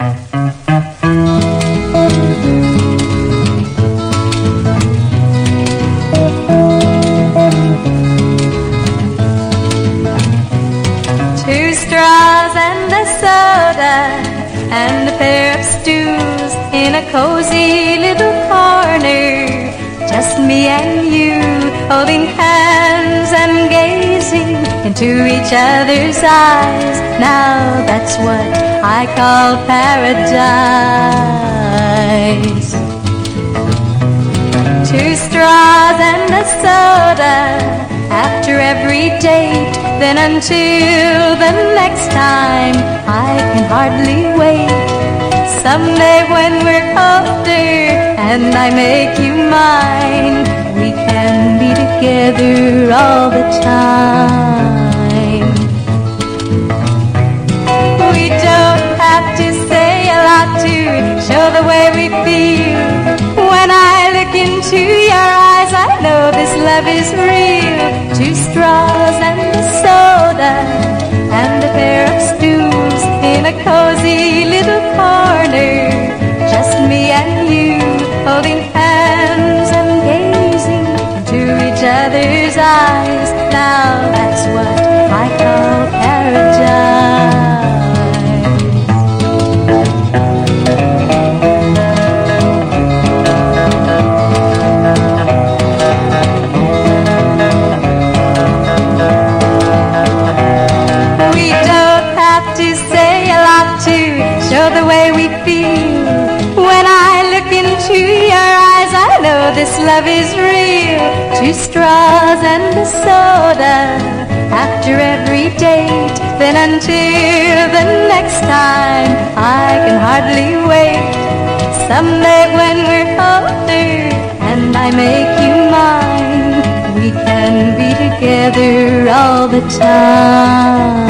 Two straws and a soda and a pair of stools in a cozy little corner. Just me and you holding hands and gazing into each other's eyes. Now that's what I call paradise. Two straws and a soda after every date. Then until the next time, I can hardly wait. Someday when we're older and I make you mine, we can be together all the time. Straws and soda and a pair of stools in a cozy little corner. Just me and you holding hands and gazing into each other's eyes. This love is real. Two straws and a soda after every date. Then until the next time, I can hardly wait. Someday when we're older and I make you mine, we can be together all the time.